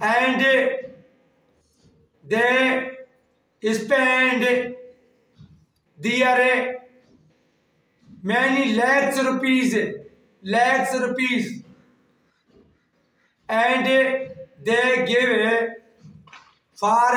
and they spend their many lakhs rupees, and they give for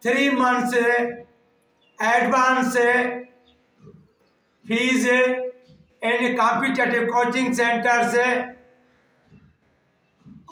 3 months advance fees in competitive coaching centers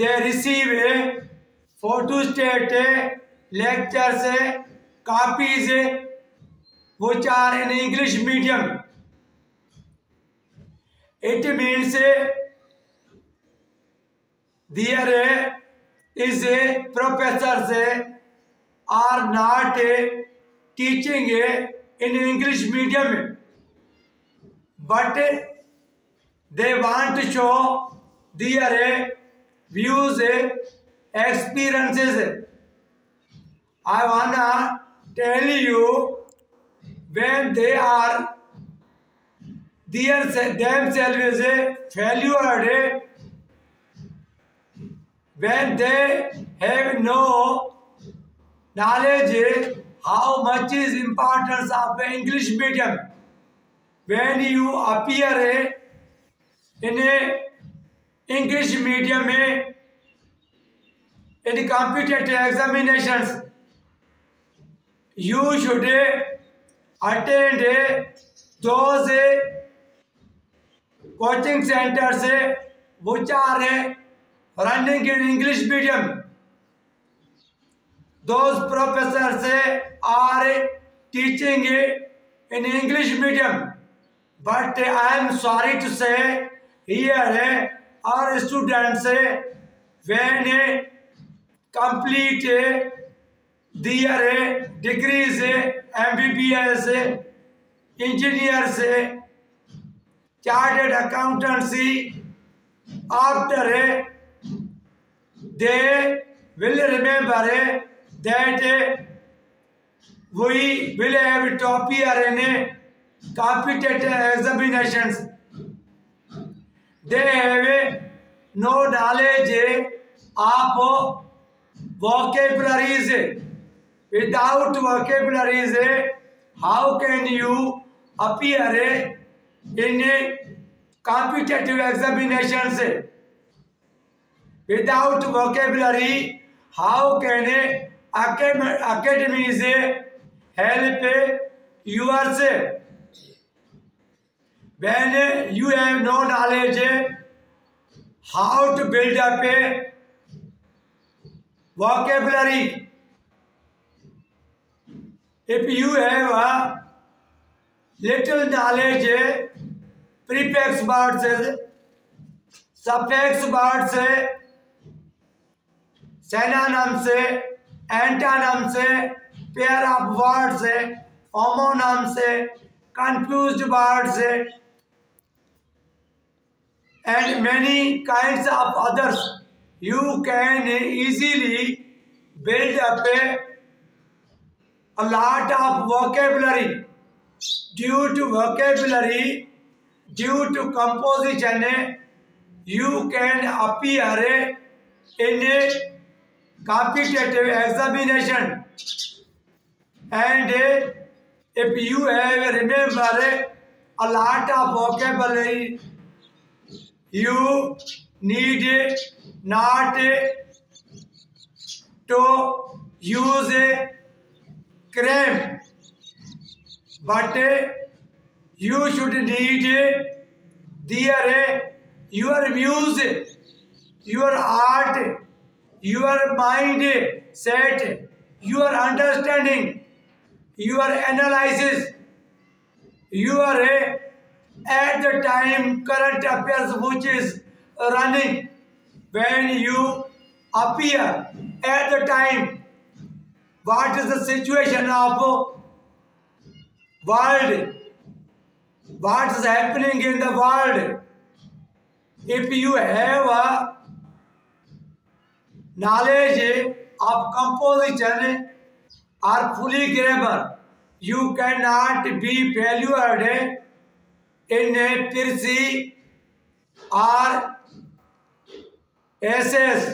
they receive a photostat lecture say copy वो चार in English medium it mean say there is a professor say are not a teaching a in English medium but they want show their a views experiences i wanna tell you when they are their themselves a failure when they have no knowledge how much is importance of the english medium when you appear in a English medium में in competitive examinations you should attend दो से coaching centre से वो चाह रहे running in English medium those professor say are teaching in English medium but I am sorry to say our students when a complete a their a degrees a MBBS a engineers a chartered accountancy after a they will remember a that a we will have top year in a competitive examinations they have knowledge of vocabularies without vocabularies how can you appear in competitive examinations without vocabulary how can academies help you or when you have no knowledge how to build up a vocabulary. If you have a little knowledge, prefix words, suffix words, synonyms, antonyms, pair of words, homonyms, confused words, and many kinds of others, you can easily build up a, a lot of vocabulary. Due to vocabulary, due to composition, you can appear in a competitive examination. And if you have remember a lot of vocabulary You need not to use a cream, but you should need their your views, your art, your mind set, your understanding, your analysis, your at the time current affairs which is running when you appear at the time what is the situation of world what is happening in the world if you have a knowledge of composition are fully grammar you cannot be valued इन्हें फिर C R S S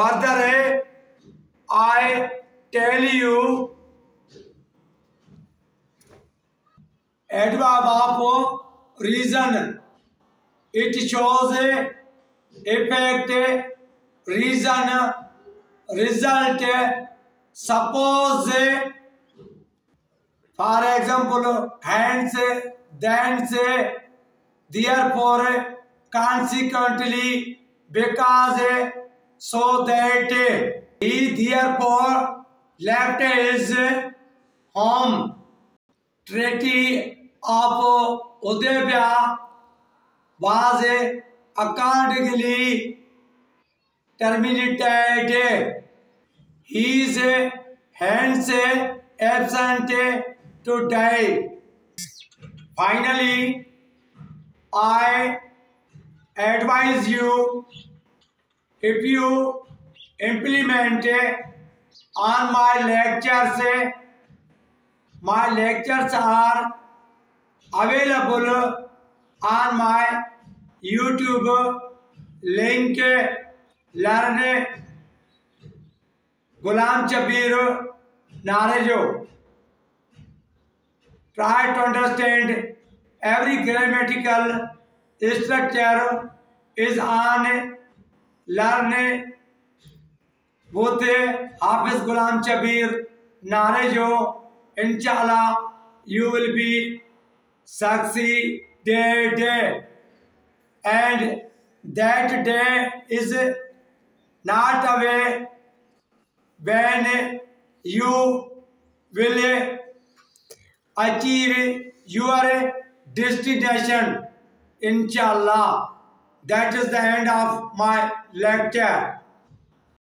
further है I tell you एडवा of reason it shows effect reason result suppose For example, hence, thence, therefore, consequently, because, so that, he therefore left his home. Treaty of Udebya was accordingly terminated. He is hence absent to today. Finally, I advise you if you implement on my lectures, my lectures are available on my YouTube link learn Gulam Chabir Narejo. try to understand every grammatical structure is on learn both hafiz gulam chabir nare jo inshallah you will be be day day day and that day is not away when you achieve your destination inshallah that is the end of my lecture